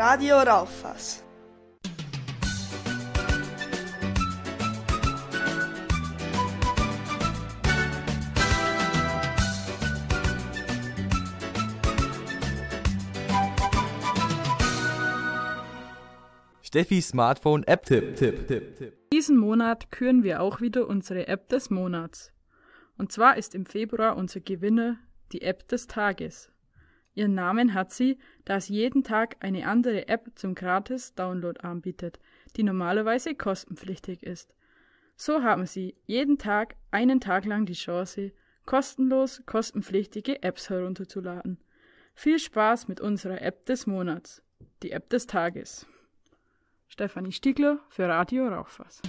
Radio Rauchfass. Steffi Smartphone App Tipp, Tipp, Tipp, Tipp. Diesen Monat küren wir auch wieder unsere App des Monats. Und zwar ist im Februar unser Gewinner die App des Tages. Ihren Namen hat sie, da sie jeden Tag eine andere App zum Gratis-Download anbietet, die normalerweise kostenpflichtig ist. So haben Sie jeden Tag einen Tag lang die Chance, kostenlos kostenpflichtige Apps herunterzuladen. Viel Spaß mit unserer App des Monats, die App des Tages. Stefanie Stiegler für Radio Rauchfass.